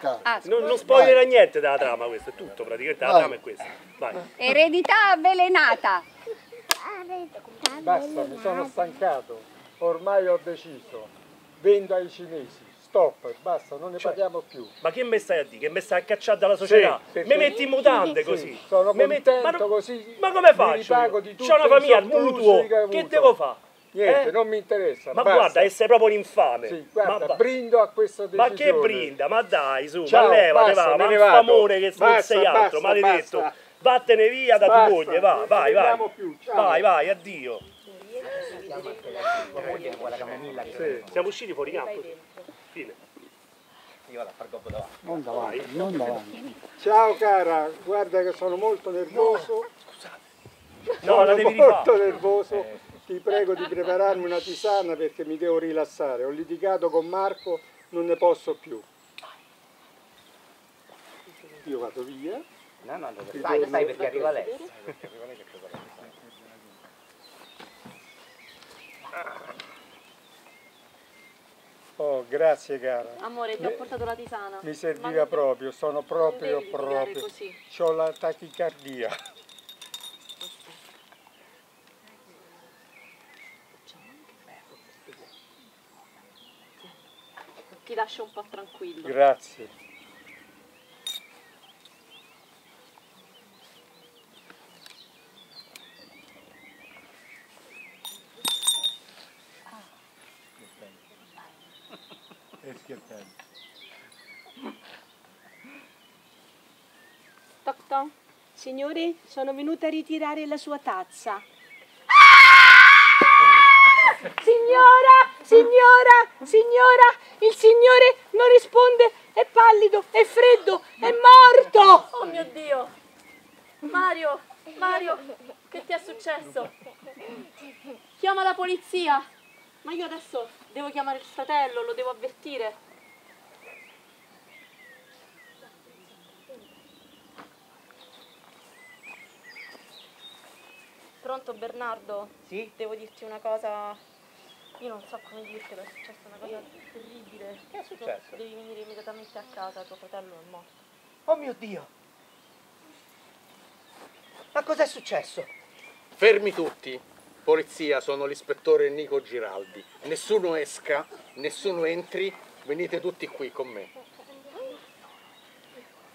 Tocca. Ah, Non, non spoilerà niente della trama questo, è tutto praticamente, la Vai. trama è questa. Vai. Eredità avvelenata. Basta, mi sono stancato. Ormai ho deciso. Vendo ai cinesi. Stop, basta, non ne parliamo più. Ma che me stai a dire? Che me stai a cacciare dalla società? Sì, perché- mi metti in mutande Sì, così? sono Mi metti- contento ma non- così. Ma come mi faccio? ripago io? di C'ho una famiglia, il soprusi mutuo, che ho che avuto. devo fare? Niente, Eh? non mi interessa. Ma basta. guarda, sei proprio un infame. Sì, guarda, ma, va- brindo a questa ma decisione. che brinda? Ma dai, su, Ciao, ma levate, basta, va, ma un vado. famore che non Basta, sei altro, basta, maledetto. basta. Vattene via da Basta, tua moglie, va, non vai, vai. più, ciao. Vai, vai, addio. Sì. Siamo usciti fuori campo. Fine. Non davanti, non davanti. Ciao cara, guarda che sono molto nervoso. No, la sono devi molto rifare. nervoso. Ti prego di prepararmi una tisana perché mi devo rilassare. Ho litigato con Marco, non ne posso più. Io vado via. No, no, no, stai, stai perché arriva lei. Oh, grazie cara. Amore, ti ho portato la tisana. Mi serviva proprio, sono proprio, proprio. così. Ho la tachicardia. Ti lascio un po' tranquillo. Grazie. E scherzando. Toc toc. Signore, sono venuta a ritirare la sua tazza. Signora, signora, signora, il signore non risponde, è pallido, è freddo, è morto. Oh mio Dio! Mario, Mario, che ti è successo? Chiama la polizia! Ma io adesso devo chiamare il fratello, lo devo avvertire. Pronto Bernardo? Sì? Devo dirti una cosa. Io non so come dirtelo, è successa una cosa terribile. Che è successo? Devi venire immediatamente a casa, tuo fratello è morto. Oh mio Dio! Ma cos'è successo? Fermi tutti. Polizia, sono l'ispettore Nico Giraldi. Nessuno esca, nessuno entri, venite tutti qui con me.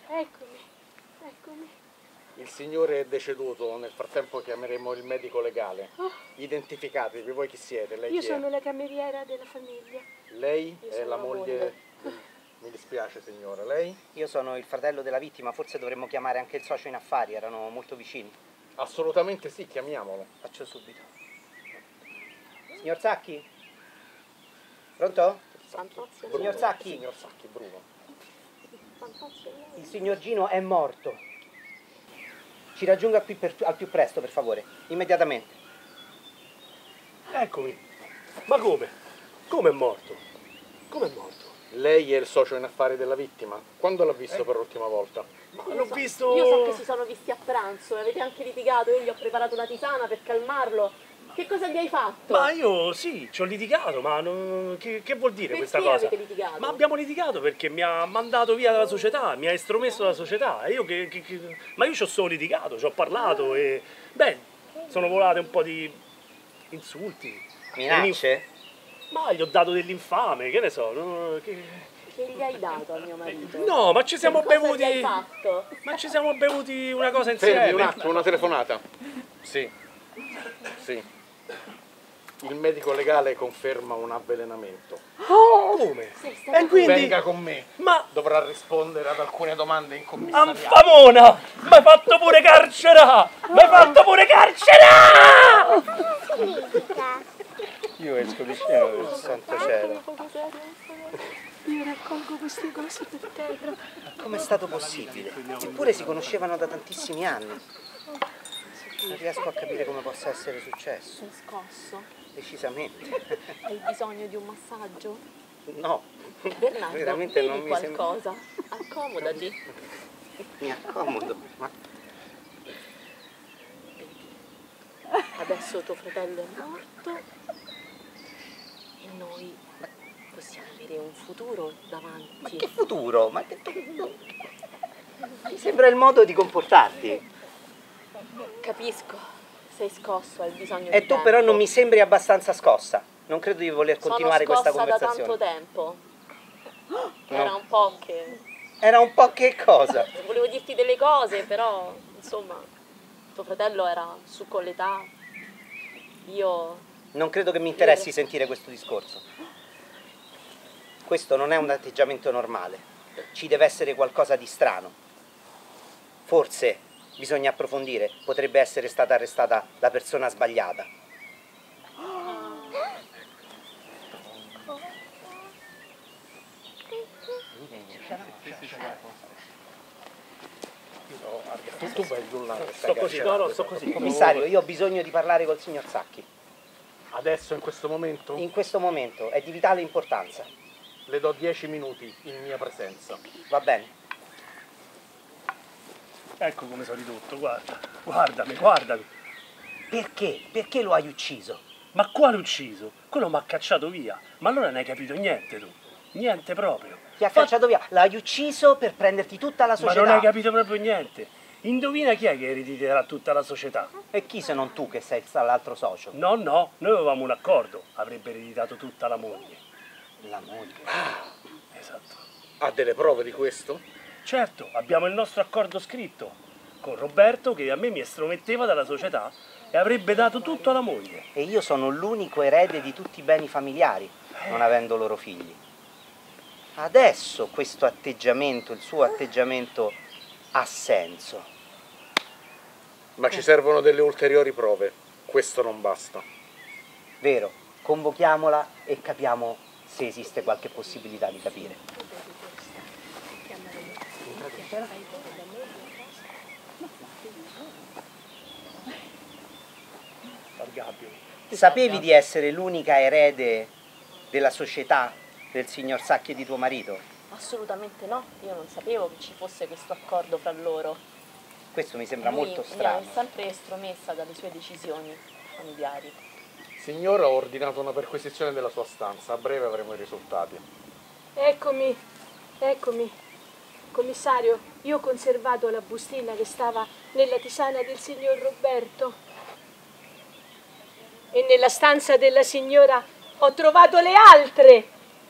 Eccomi, eccomi. Il signore è deceduto, nel frattempo chiameremo il medico legale. Identificatevi, voi chi siete? Lei Io chi sono la cameriera della famiglia. è? Lei Io è la la moglie... Mi dispiace signora, lei? Io sono il fratello della vittima, forse dovremmo chiamare anche il socio in affari, erano molto vicini. Assolutamente sì, chiamiamolo. Faccio subito. Signor Zacchi? Pronto? Signor Zacchi? Signor Sacchi, Bruno. Il signor Gino è morto. Ci raggiunga qui per- al più presto, per favore. Immediatamente. Eccomi. Ma come? Come è morto? Come è morto? Lei è il socio in affari della vittima? Quando l'ha visto per l'ultima volta? Ma l'ho visto... Io so che si sono visti a pranzo e avete anche litigato, io gli ho preparato una tisana per calmarlo. Che cosa gli hai fatto? Ma io sì, ci ho litigato, ma non- che, che vuol dire Perché questa cosa? avete litigato? Ma abbiamo litigato perché mi ha mandato via dalla società, mi ha estromesso dalla società. E io che, che- che- Ma io ci ho solo litigato, ci ho parlato e. Beh, sono volate un po' di insulti. Minacce? Ma gli ho dato dell'infame, che ne so. no, che- Che gli hai dato al mio marito? No, ma ci siamo Che cosa bevuti. gli hai fatto? Ma ci siamo bevuti una cosa Fermi un insieme. attimo, una telefonata. Sì. Sì. Il medico legale conferma un avvelenamento. Come? E quindi. Venga con me. Ma. Dovrà rispondere ad alcune domande in commissariato. Anfamona! Mi hai fatto pure carcera! Mi hai fatto pure carcera! Io esco di scena del Santo cielo. Io raccolgo queste cose per terra. Com'è stato possibile? Eppure si conoscevano da tantissimi anni. Non riesco a capire come possa essere successo. Sei scosso? Decisamente. Hai bisogno di un massaggio? No, Bernardo, Veramente non mi sembra- qualcosa. Accomodati. mi accomodo. Ma Adesso tuo fratello è morto e noi possiamo avere un futuro Ma davanti. che futuro? Ma che... Mi sembra il modo di comportarti. Capisco, sei scosso, hai bisogno di E tu tempo. però non mi sembri abbastanza scossa. Non credo di voler Sono continuare questa scossa da tanto conversazione. tempo. Era un po' che... Era un po' che cosa? Volevo dirti delle cose, però, insomma, tuo fratello era su con l'età. Io... Non credo che mi interessi sentire questo discorso. Questo non è un atteggiamento normale. Ci deve essere qualcosa di strano. Forse bisogna approfondire. Potrebbe essere stata arrestata la persona sbagliata. Tu, tu vai giù là. Sto così, no, no, sto così. Commissario, io ho bisogno di parlare col signor Sacchi. Adesso, in questo momento, In questo momento è di vitale importanza. le do 10 minuti in mia presenza. Va bene? Ecco come sono ridotto, guarda. Guardami, guardami. Perché? Perché lo hai ucciso? Ma quale ucciso? Quello mi ha cacciato via. Ma allora non hai capito niente tu. Niente proprio. Ti ha cacciato via. L'hai ucciso per prenderti tutta la Ma società. non hai capito proprio niente. Indovina chi è che erediterà tutta la società? E chi se non tu che sei l'altro socio? No, no, noi avevamo un accordo. Avrebbe ereditato tutta la moglie. La moglie. Esatto. Ha delle prove di questo? Certo, abbiamo il nostro accordo scritto con Roberto che a me mi estrometteva dalla società e avrebbe dato tutto alla moglie. E io sono l'unico erede di tutti i beni familiari, non avendo loro figli. Adesso questo atteggiamento, il suo atteggiamento, ha senso. Ma ci servono delle ulteriori prove. Questo non basta. Vero? Convochiamola e capiamo se esiste qualche possibilità di capire. Argabbio. Sapevi di essere l'unica erede della società del signor Sacchi e di tuo marito? Assolutamente no, io non sapevo che ci fosse questo accordo fra loro. Questo mi sembra Lui molto Mi strano. ha sempre estromessa dalle sue decisioni familiari. Signora, ho ordinato una perquisizione della sua stanza. A breve avremo i risultati. Eccomi, eccomi. Commissario, io ho conservato la bustina che stava nella tisana del signor Roberto. E nella stanza della signora ho trovato le altre.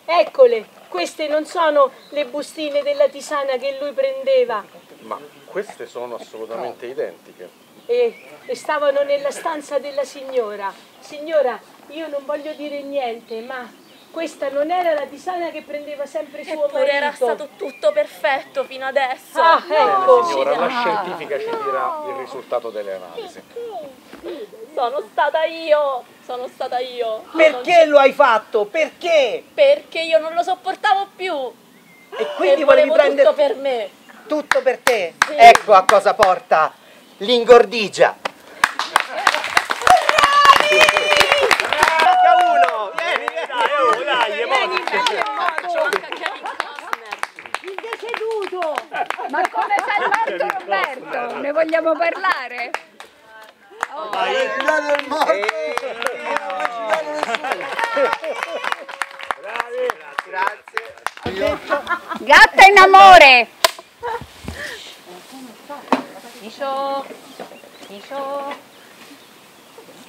Eccole, queste non sono le bustine della tisana che lui prendeva Ma queste sono assolutamente identiche. e, e stavano nella stanza della signora. Signora, io non voglio dire niente, ma questa non era la tisana che prendeva sempre suo Eppure marito. era stato tutto perfetto fino adesso. Ah, ecco. Signora, la scientifica ci dirà il risultato delle analisi. Sono stata io, sono stata io. Perché lo hai fatto? Perché? Perché io non lo sopportavo più. E quindi e volevi volevo prendere tutto per me. tutto per te? Sì. Ecco a cosa porta l'ingordigia. Manca uno! Vieni, vieni. Dai, oh, dai, Manca Kevin Costner. Il deceduto! Ma come salvato Roberto? Ne vogliamo parlare? Grazie. Gatta in amore!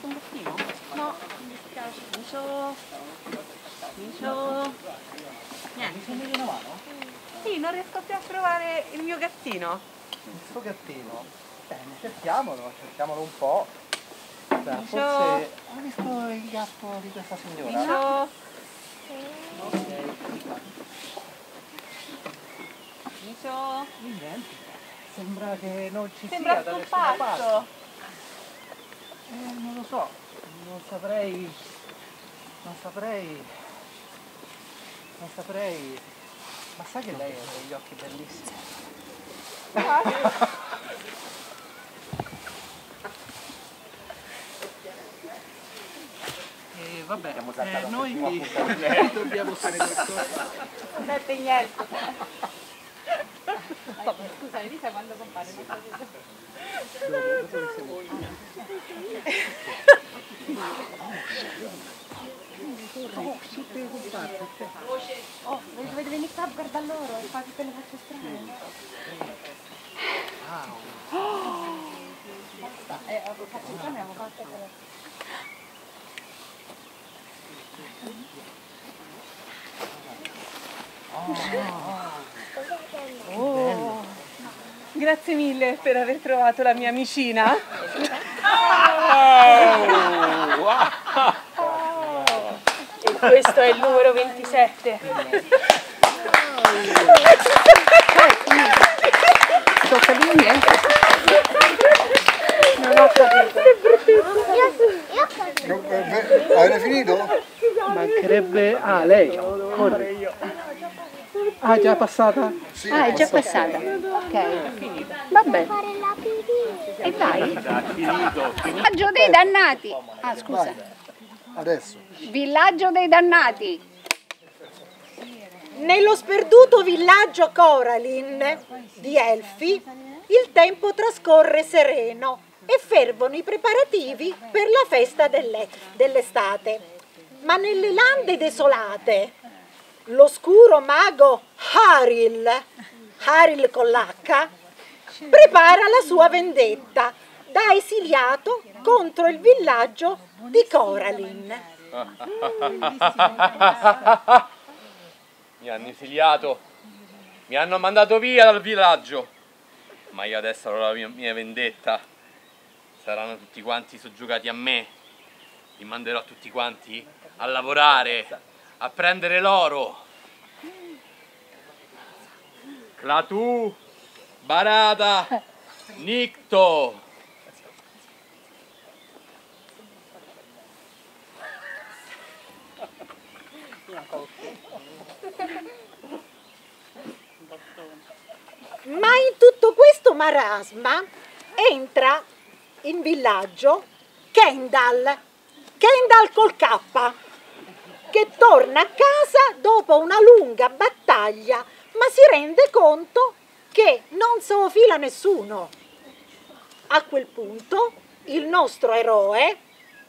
Un buffino? No, mi dispiace. Micio, Micio. Niente. Sì, non riesco più a trovare il mio gattino. Il suo gattino? Bene, cerchiamolo, cerchiamolo un po'. Beh, forse ho visto il gatto di questa signora. Micio. Micio. Niente. Sembra che non ci Sembra sia da nessuna parte. scomparso. Eh, non lo so, non saprei. Non saprei. Non saprei. Ma sai che lei ha degli occhi bellissimi? E vabbè, eh, noi dobbiamo fare questo. Sette niente. Oh, dovete venire qua a guardare loro e fate quelle facce strane. Basta, eh, facce strane avevo fatto quelle. Oh. Grazie mille per aver trovato la mia amicina. E questo è il numero 27. Tocca di niente. Non ho capito. Avete finito? Mancherebbe... Ah, lei. Corri. Ah, già è passata? Ah, è già passata. Ok. Vabbè. E vai. Villaggio dei dannati. Ah, scusa. Adesso. Villaggio dei dannati. Nello sperduto villaggio Coralin di Elfi il tempo trascorre sereno e fervono i preparativi per la festa delle- dell'estate. Ma nelle lande desolate l'oscuro mago Haril, Haril con l'H, prepara la sua vendetta da esiliato contro il villaggio di Coralin. Mi hanno esiliato, mi hanno mandato via dal villaggio, ma io adesso avrò la mia, mia vendetta. Saranno tutti quanti soggiogati a me. Li manderò tutti quanti a lavorare, a prendere l'oro. Clatù, Barata, Nicto. Ma in tutto questo marasma entra in villaggio Kendall, Kendall col K, che torna a casa dopo una lunga battaglia, ma si rende conto che non se fila nessuno. A quel punto il nostro eroe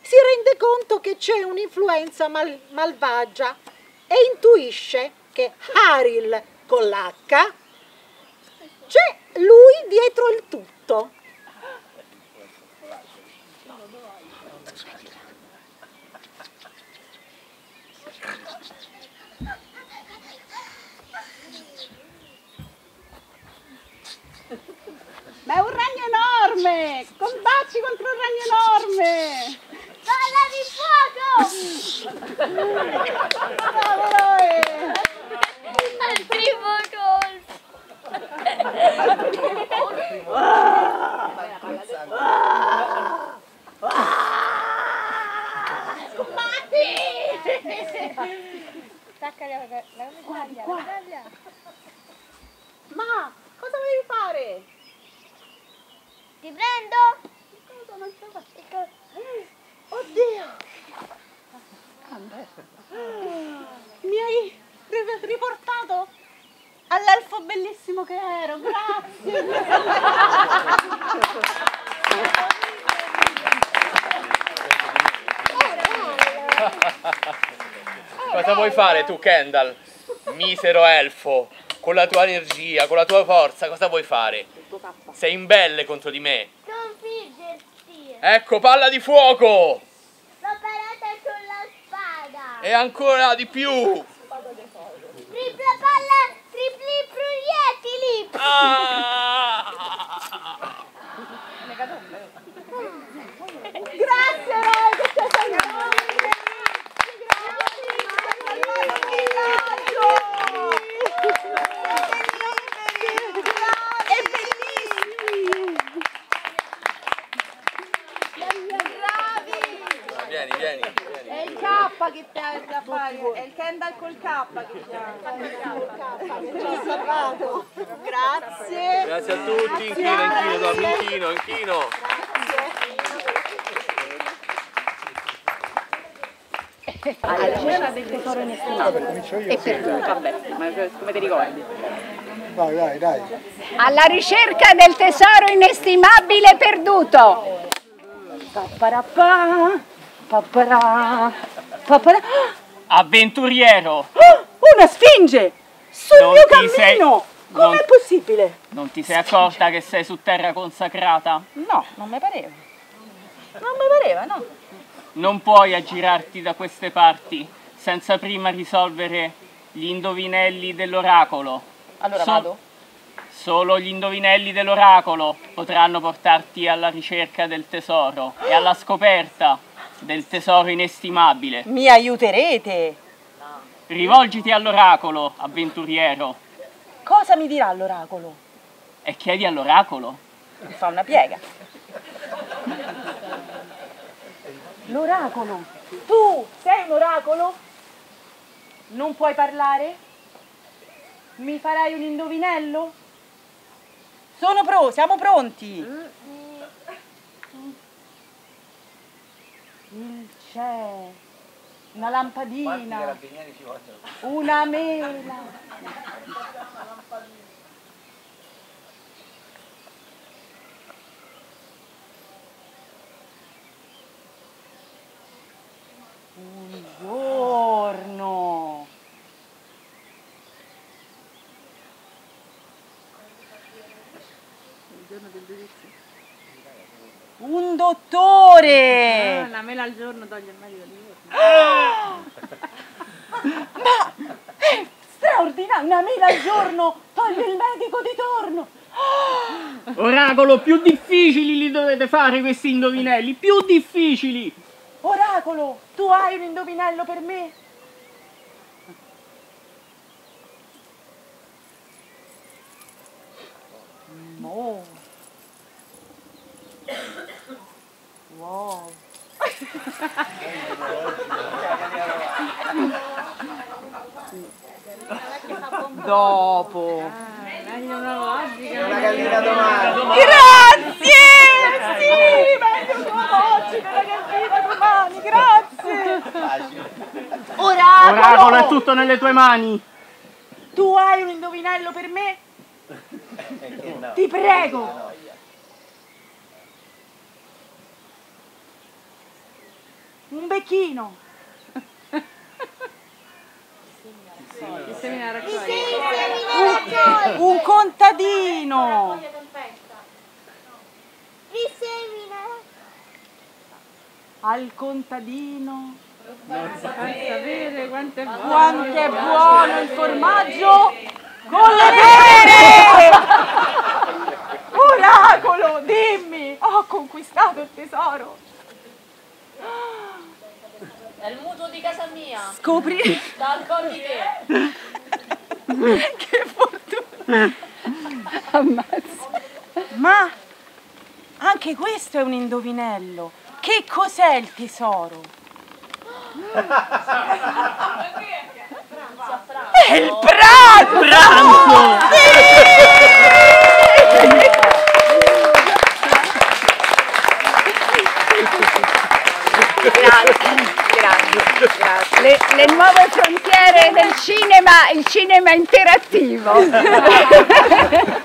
si rende conto che c'è un'influenza mal- malvagia e intuisce che Haril con l'H c'è lui dietro il tutto. Ma è un ragno enorme! Combatti contro un ragno enorme! Palla di fuoco! Bravo eroe! Al primo colpo! Stacca la, la, la medaglia, la medaglia. Ma cosa devi fare? Ti prendo? Oddio! Mi hai ri- riportato all'elfo bellissimo che ero, grazie! Cosa vuoi fare tu, Kendall? Misero elfo, con la tua energia, con la tua forza, cosa vuoi fare? Sei imbelle contro di me. Sconfiggerti! Ecco, palla di fuoco! L'ho parata con la spada! E ancora di più! Tripla palla, tripli proiettili! Ah! Grazie eroe che ci hai salvato! È bellissimi! Vieni, vieni. È il K che ti ha da fare, è il Kendall col K che ti ha. Ci ha salvato! Grazie! A tutti, inchino, inchino, inchino, inchino. Alla ricerca del tesoro inestimabile. E perduto, vabbè, ma come ti ricordi? Vai, vai, dai. Alla ricerca del tesoro inestimabile perduto. Papparappa, papparà, papparà. Avventuriero! Oh, Una sfinge! Sul Non mio ti sei- non- Com'è possibile? Non ti sei accorta che sei su terra consacrata? No, non mi pareva. Non mi pareva, no. Non puoi aggirarti da queste parti senza prima risolvere gli indovinelli dell'oracolo. Allora So- vado? Solo gli indovinelli dell'oracolo potranno portarti alla ricerca del tesoro e alla scoperta del tesoro inestimabile. Mi aiuterete? Rivolgiti all'oracolo, avventuriero, Cosa mi dirà l'oracolo? e chiedi all'oracolo. Mi fa una piega. L'oracolo. Tu sei un oracolo? Non puoi parlare? Mi farai un indovinello? Sono pro, siamo pronti. Il c'è. Una lampadina. Una mela. Un giorno. Un dottore. La mela al giorno toglie il medico di Ma è straordinario, una mela al giorno toglie il medico di torno. Oracolo, più difficili li dovete fare questi indovinelli, più difficili! Oracolo, tu hai un indovinello per me? No. Wow. Dopo. Meglio una logica. Una gallina domani. Grazie! Sì, oggi che una gallina domani, grazie! Oracolo! Oracolo, è tutto nelle tue mani! Tu hai un indovinello per me? Ti prego! Un becchino! Il semina raccoglie. Un, un contadino! Mi semina. Al contadino! Non sapere quanto è buono. Quanto è buono il formaggio con le pere! Oracolo, dimmi! Ho conquistato il tesoro! È il mutuo di casa mia. Scopri... Dal con di te. che fortuna! Ammazza! Ma anche questo è un indovinello. Che cos'è il tesoro? È il pranzo! Pranzo! Grazie, grazie, grazie. Le, le nuove frontiere del cinema, il cinema interattivo.